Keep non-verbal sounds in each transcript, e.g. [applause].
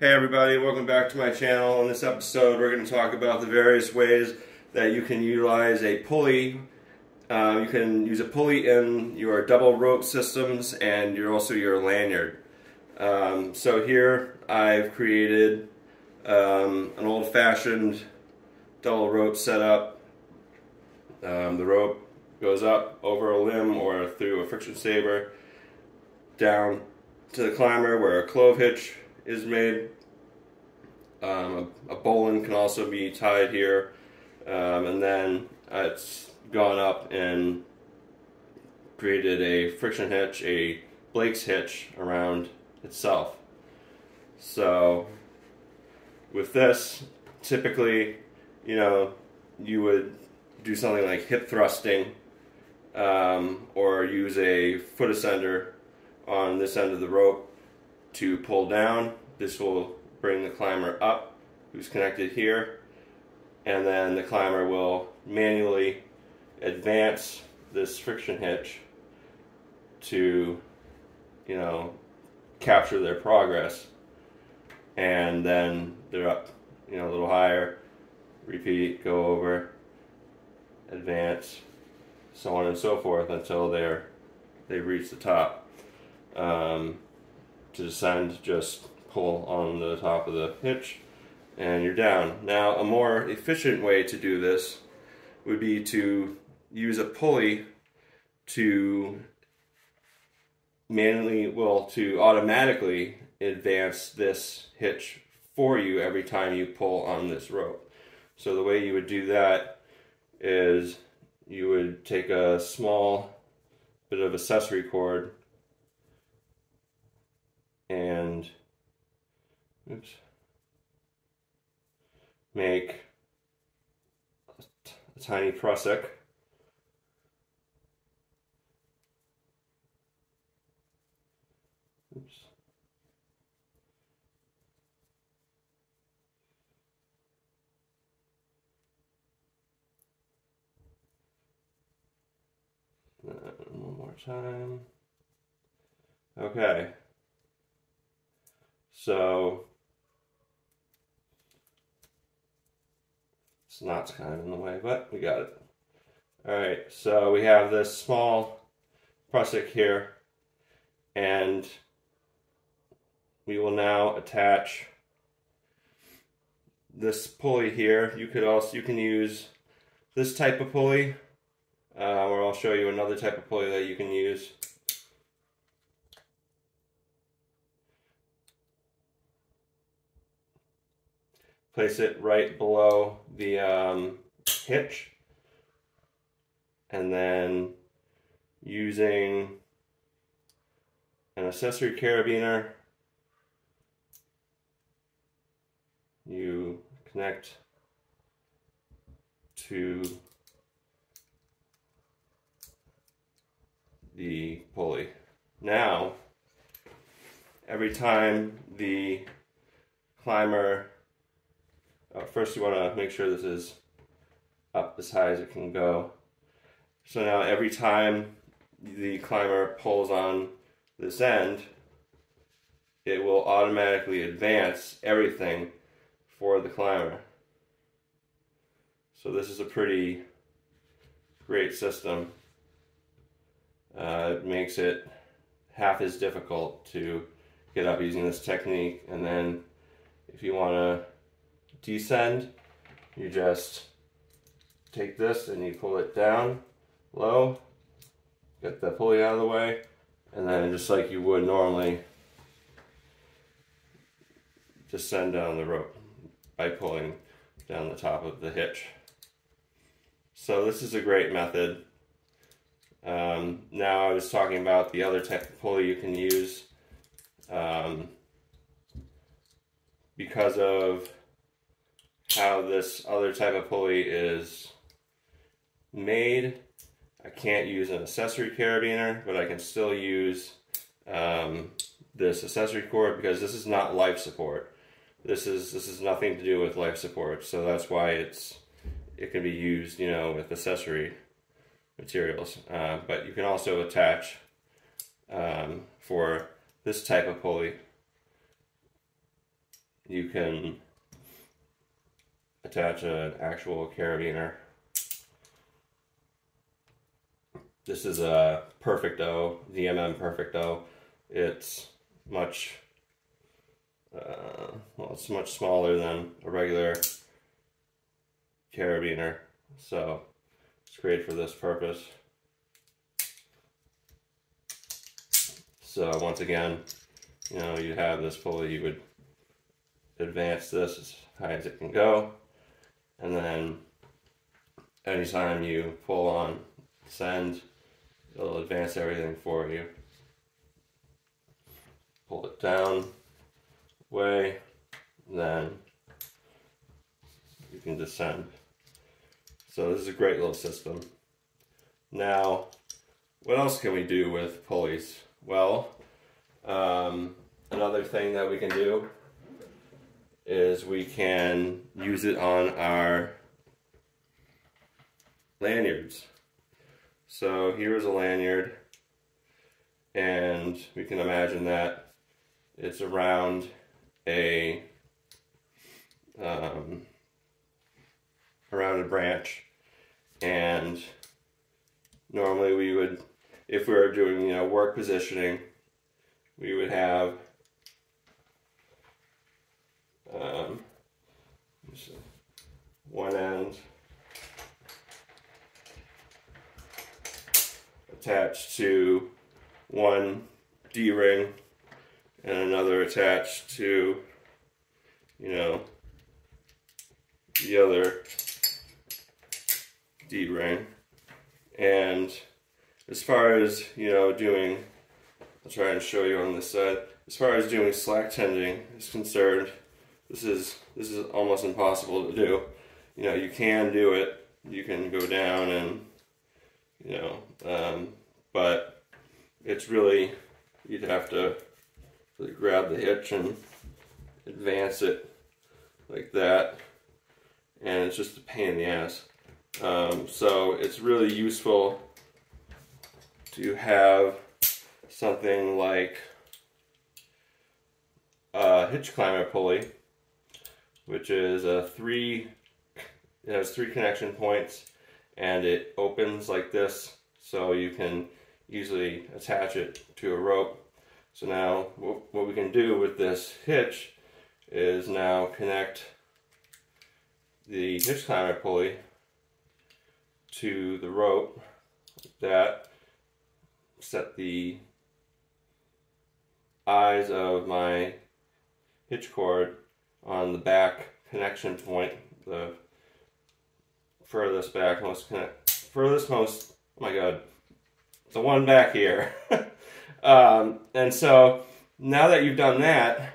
Hey everybody, welcome back to my channel. In this episode we're going to talk about the various ways that you can utilize a pulley. Uh, you can use a pulley in your double rope systems and your, also your lanyard. Um, so here I've created um, an old-fashioned double rope setup. Um, the rope goes up over a limb or through a friction saver down to the climber where a clove hitch is made. Um, a, a bowline can also be tied here, um, and then it's gone up and created a friction hitch, a Blake's hitch around itself. So with this, typically, you know, you would do something like hip thrusting um, or use a foot ascender on this end of the rope to pull down. This will bring the climber up, who's connected here, and then the climber will manually advance this friction hitch to, you know, capture their progress. And then they're up, you know, a little higher, repeat, go over, advance, so on and so forth until they're they reach the top. Um, to descend, just pull on the top of the hitch and you're down. Now a more efficient way to do this would be to use a pulley to manually, well, to automatically advance this hitch for you every time you pull on this rope. So the way you would do that is you would take a small bit of accessory cord and oops, make a, a tiny prusik. Oops. Uh, one more time. Okay. So it's not kind of in the way, but we got it. All right, so we have this small prusik here, and we will now attach this pulley here. You could also you can use this type of pulley, uh, or I'll show you another type of pulley that you can use. Place it right below the um, hitch and then using an accessory carabiner you connect to the pulley. Now, every time the climber uh, first you want to make sure this is up as high as it can go. So now every time the climber pulls on this end, it will automatically advance everything for the climber. So this is a pretty great system. Uh, it makes it half as difficult to get up using this technique and then if you want to descend, you just take this and you pull it down low, get the pulley out of the way, and then just like you would normally, descend down the rope by pulling down the top of the hitch. So this is a great method. Um, now I was talking about the other type of pulley you can use um, because of how this other type of pulley is made. I can't use an accessory carabiner, but I can still use um, this accessory cord because this is not life support. This is this is nothing to do with life support, so that's why it's it can be used, you know, with accessory materials. Uh, but you can also attach um, for this type of pulley you can attach an actual carabiner. This is a Perfecto, DMM Perfecto. It's much, uh, well, it's much smaller than a regular carabiner, so it's great for this purpose. So once again, you know, you have this pulley, you would advance this as high as it can go, and then anytime you pull on send, it'll advance everything for you. Pull it down, way, then you can descend. So this is a great little system. Now, what else can we do with pulleys? Well, um, another thing that we can do is we can use it on our lanyards. So here's a lanyard and we can imagine that it's around a um, around a branch and normally we would if we were doing you know work positioning we would have um, one end attached to one D-ring and another attached to you know the other D-ring. And as far as you know doing I'll try and show you on this side. As far as doing slack tending is concerned this is this is almost impossible to do. You know you can do it. You can go down and you know um, but it's really you'd have to really grab the hitch and advance it like that. And it's just a pain in the ass. Um, so it's really useful to have something like a hitch climber pulley, which is a three, it has three connection points and it opens like this so you can easily attach it to a rope. So now what, we can do with this hitch is now connect the hitch climber pulley to the rope like that set the eyes of my hitch cord on the back connection point, the furthest back, most connect, furthest most, oh my god, the one back here. [laughs] um, and so now that you've done that,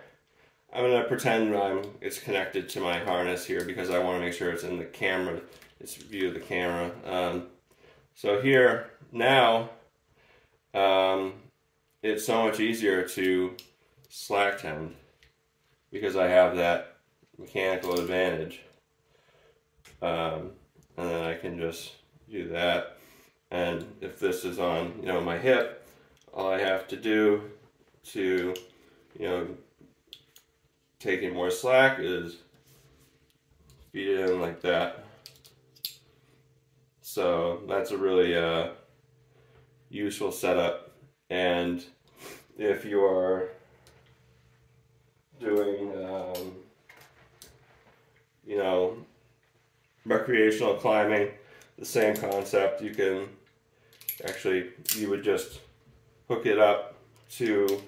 I'm going to pretend I'm, it's connected to my harness here because I want to make sure it's in the camera, it's view of the camera. Um, so here, now, um, it's so much easier to slack tend because I have that mechanical advantage. Um, and then I can just do that. And if this is on, you know, my hip, all I have to do to, you know, take in more slack is feed it in like that. So that's a really uh, useful setup. And if you are doing, um, you know, recreational climbing, the same concept. You can actually, you would just hook it up to,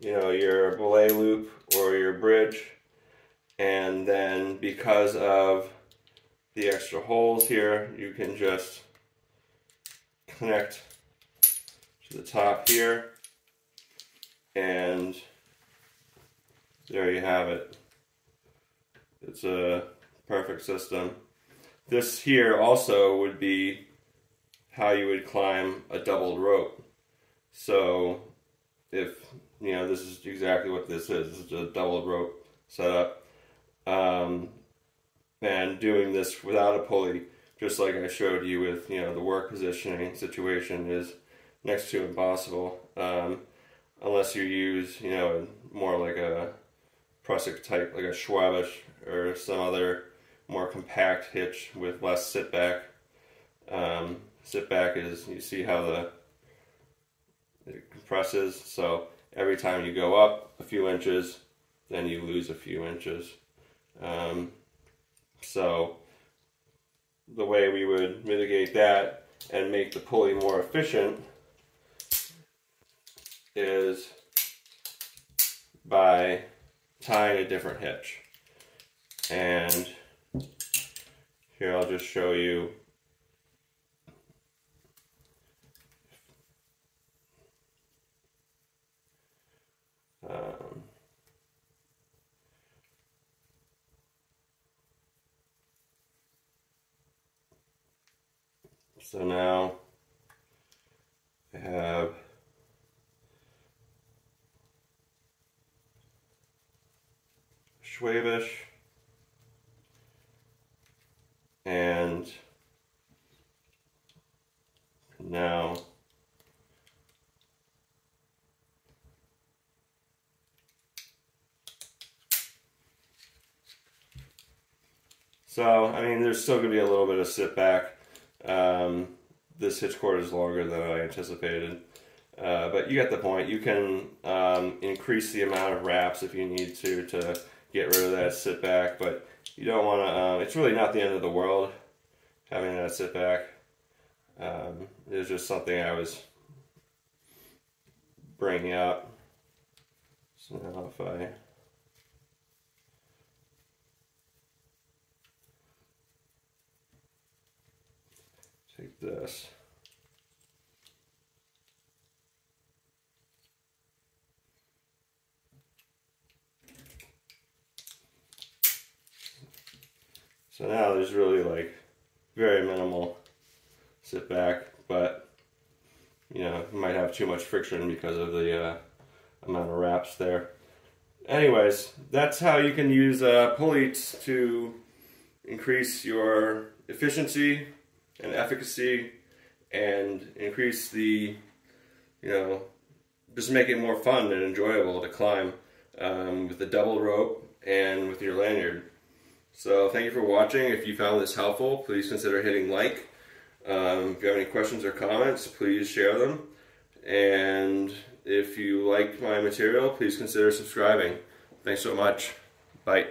you know, your belay loop or your bridge. And then because of the extra holes here, you can just connect to the top here and there you have it. It's a perfect system. This here also would be how you would climb a doubled rope. So if, you know, this is exactly what this is. It's a doubled rope setup. Um, and doing this without a pulley, just like I showed you with, you know, the work positioning situation is next to impossible. Um, unless you use, you know, more like a Prusik type, like a Schwabisch or some other more compact hitch with less sit back. Um, sit back is you see how the it compresses. So every time you go up a few inches, then you lose a few inches. Um, so the way we would mitigate that and make the pulley more efficient is by tying a different hitch. And here I'll just show you um, so now I have Schwabisch and now So, I mean, there's still going to be a little bit of sit back. Um, this hitch cord is longer than I anticipated. Uh, but you get the point. You can um, increase the amount of wraps if you need to to get rid of that sit back, but you don't want to, um, it's really not the end of the world having that sit back. Um, it was just something I was bringing up. So now if I take this. So now there's really like very minimal sit back, but you know, might have too much friction because of the uh, amount of wraps there. Anyways, that's how you can use uh, pulleys to increase your efficiency and efficacy and increase the, you know, just make it more fun and enjoyable to climb um, with the double rope and with your lanyard. So thank you for watching. If you found this helpful, please consider hitting like. Um, if you have any questions or comments, please share them. And if you like my material, please consider subscribing. Thanks so much. Bye.